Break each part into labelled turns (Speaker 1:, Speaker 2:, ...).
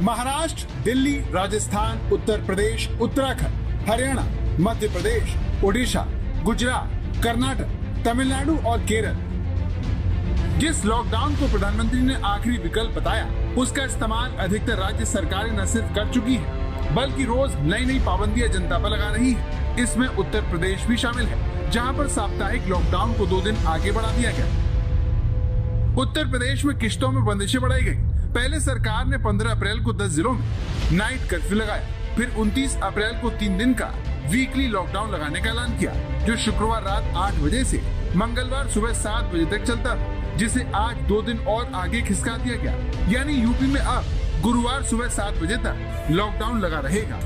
Speaker 1: महाराष्ट्र, दिल्ली, राजस्थान, उत्तर प्रदेश, उत्तराखंड, हरियाणा, मध्य प्रदेश, ओडिशा, गुजरात, कर्नाटक, तमिलनाडु और केरल। जिस लॉकडाउन को प्रधानमंत्री ने आखिरी विकल्प बताया, उसका इस्तेमाल अधिकतर राज्य सरकारें न सिर्फ़ कर चुकी है, बल्कि रोज नई नई पाबंदियाँ जनता पर लगा रही है। इसमें उत्तर प्रदेश भी शामिल है, जहाँ पर साप्ताहिक लॉकडाउन को दो दिन आगे बढ़ा दिया गया। उत्तर प्रदेश में किश्तों में बंदिशें बढ़ाई गई। पहले सरकार ने 15 अप्रैल को 10 जिलों में नाइट कर्फ्यू लगाया। फिर 29 अप्रैल को तीन दिन का वीकली लॉकडाउन लगाने का ऐलान किया, जो शुक्रवार रात आठ बजे से मंगलवार सुबह सात बजे तक चलता जिसे आज दो दिन और आगे खिसका दिया गया। यानी यूपी में अब गुरुवार सुबह सात बजे तक लॉकडाउन लगा रहेगा।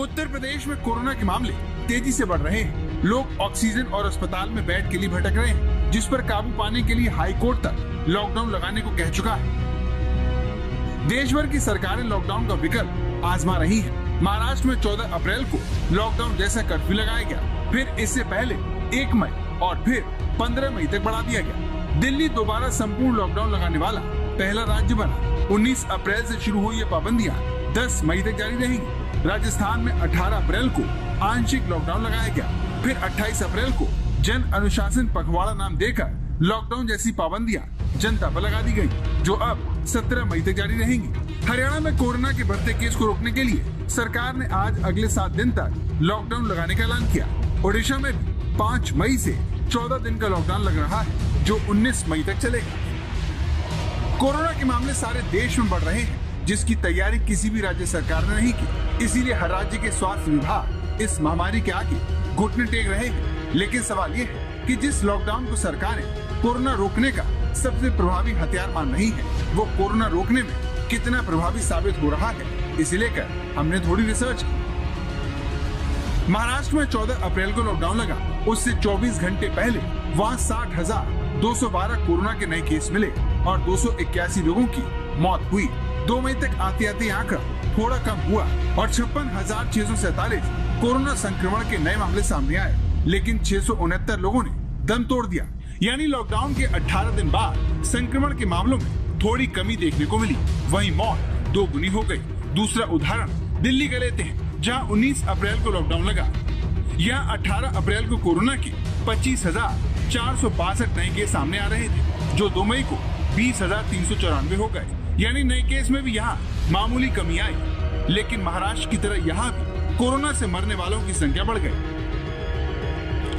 Speaker 1: उत्तर प्रदेश में कोरोना के मामले तेज़ी से बढ़ रहे हैं। लोग ऑक्सीजन और अस्पताल में बेड के लिए भटक रहे हैं, जिस पर काबू पाने के लिए हाई कोर्ट तक लॉकडाउन लगाने को कह चुका है। देश भर की सरकारें लॉकडाउन का विकल्प आजमा रही है। महाराष्ट्र में 14 अप्रैल को लॉकडाउन जैसा कर्फ्यू लगाया गया, फिर इससे पहले एक मई और फिर 15 मई तक बढ़ा दिया गया। दिल्ली दोबारा संपूर्ण लॉकडाउन लगाने वाला पहला राज्य बना। 19 अप्रैल से शुरू हुई ये पाबंदियाँ 10 मई तक जारी रहेंगी। राजस्थान में 18 अप्रैल को आंशिक लॉकडाउन लगाया गया। फिर 28 अप्रैल को जन अनुशासन पखवाड़ा नाम देकर लॉकडाउन जैसी पाबंदियाँ जनता पर लगा दी गई जो अब 17 मई तक जारी रहेंगी। हरियाणा में कोरोना के बढ़ते केस को रोकने के लिए सरकार ने आज अगले सात दिन तक लॉकडाउन लगाने का ऐलान किया। ओडिशा में भी पाँच मई से 14 दिन का लॉकडाउन लग रहा है, जो 19 मई तक चलेगा। कोरोना के मामले सारे देश में बढ़ रहे हैं, जिसकी तैयारी किसी भी राज्य सरकार ने नहीं की। इसीलिए हर राज्य के स्वास्थ्य विभाग इस महामारी के आगे घुटने टेक रहे हैं। लेकिन सवाल ये है कि जिस लॉकडाउन को सरकारें कोरोना रोकने का सबसे प्रभावी हथियार मान रही है, वो कोरोना रोकने में कितना प्रभावी साबित हो रहा है, इसे लेकर हमने थोड़ी रिसर्च की। महाराष्ट्र में 14 अप्रैल को लॉकडाउन लगा। उससे 24 घंटे पहले वहाँ साठ हज़ार दो कोरोना के नए केस मिले और दो सौ इक्यासी लोगों की मौत हुई। दो मई तक आते आते आंकड़ा थोड़ा कम हुआ और छप्पन हज़ार छह सौ सैतालीस कोरोना संक्रमण के नए मामले सामने आए। लेकिन छह सौ उनहत्तर लोगों ने दम तोड़ दिया। यानी लॉकडाउन के 18 दिन बाद संक्रमण के मामलों में थोड़ी कमी देखने को मिली। वहीं मौत दो गुनी हो गई। दूसरा उदाहरण, दिल्ली का लेते हैं, जहाँ 19 अप्रैल को लॉकडाउन लगा। यहाँ 18 अप्रैल को कोरोना के पच्चीस हज़ार चार सौ बासठ नए केस सामने आ रहे थे, जो दो मई को बीस हज़ार तीन सौ चौरानवे हो गए। यानी नए केस में भी यहाँ मामूली कमी आई। लेकिन महाराष्ट्र की तरह यहाँ भी कोरोना से मरने वालों की संख्या बढ़ गई।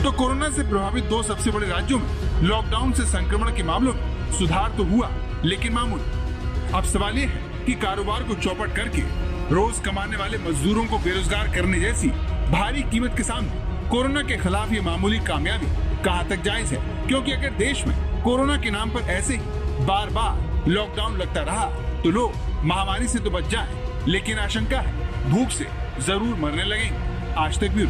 Speaker 1: तो कोरोना से प्रभावित दो सबसे बड़े राज्यों में लॉकडाउन से संक्रमण के मामलों में सुधार तो हुआ, लेकिन मामूली। अब सवाल ये है कि कारोबार को चौपट करके रोज कमाने वाले मजदूरों को बेरोजगार करने जैसी भारी कीमत के सामने कोरोना के खिलाफ ये मामूली कामयाबी कहाँ तक जायज़ है? क्योंकि अगर देश में कोरोना के नाम पर ऐसे ही बार बार लॉकडाउन लगता रहा तो लोग महामारी से तो बच जाए, लेकिन आशंका है भूख से ज़रूर मरने लगेंगे। आज तक भी